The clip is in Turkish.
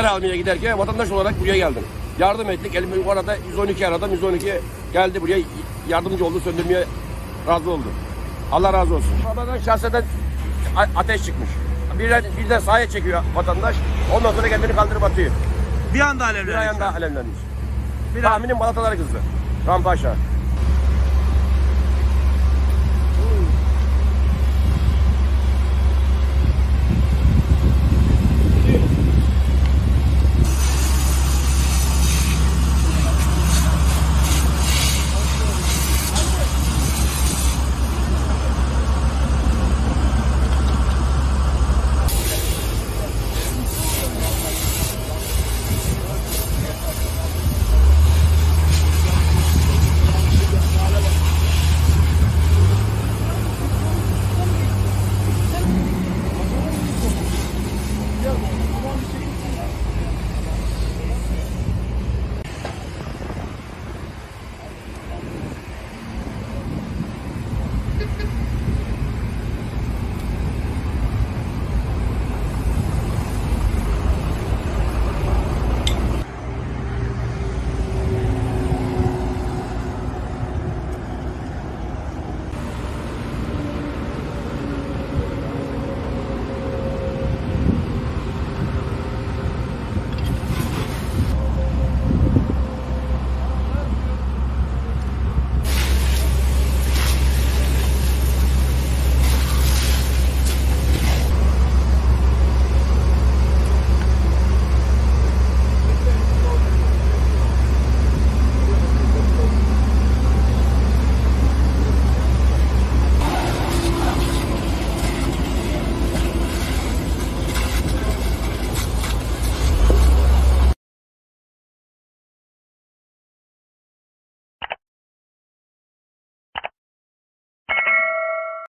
almaya giderken vatandaş olarak buraya geldim. Yardım ettik. Elimi yukarıda 112 aradım. 112 geldi buraya yardımcı oldu. Söndürmeye razı oldu. Allah razı olsun. Babadan şahseden ateş çıkmış. Birden, birden sahaya çekiyor vatandaş. Ondan sonra kendini kaldırıp atıyor. Bir anda Bir anda alevlenmiş. Bir Tahminim balataları kızdı. Rampa aşağı.